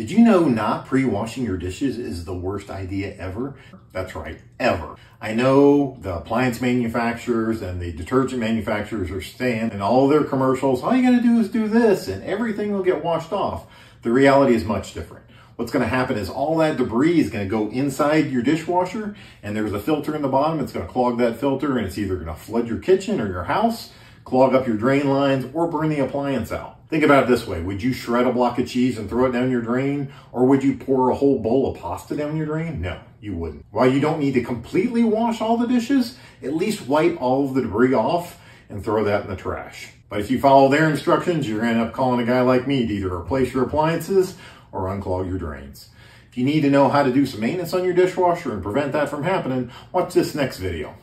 Did you know not pre-washing your dishes is the worst idea ever? That's right, ever. I know the appliance manufacturers and the detergent manufacturers are saying in all their commercials, all you gotta do is do this and everything will get washed off. The reality is much different. What's gonna happen is all that debris is gonna go inside your dishwasher and there's a filter in the bottom. It's gonna clog that filter and it's either gonna flood your kitchen or your house, clog up your drain lines, or burn the appliance out. Think about it this way. Would you shred a block of cheese and throw it down your drain? Or would you pour a whole bowl of pasta down your drain? No, you wouldn't. While you don't need to completely wash all the dishes, at least wipe all of the debris off and throw that in the trash. But if you follow their instructions, you're gonna end up calling a guy like me to either replace your appliances or unclog your drains. If you need to know how to do some maintenance on your dishwasher and prevent that from happening, watch this next video.